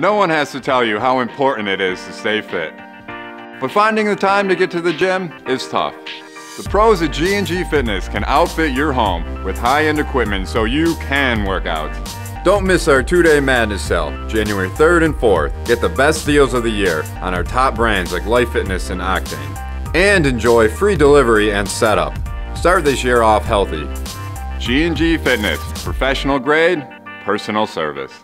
No one has to tell you how important it is to stay fit. But finding the time to get to the gym is tough. The pros at G&G Fitness can outfit your home with high-end equipment so you can work out. Don't miss our two-day madness sale, January 3rd and 4th. Get the best deals of the year on our top brands like Life Fitness and Octane. And enjoy free delivery and setup. Start this year off healthy. G&G Fitness, professional grade, personal service.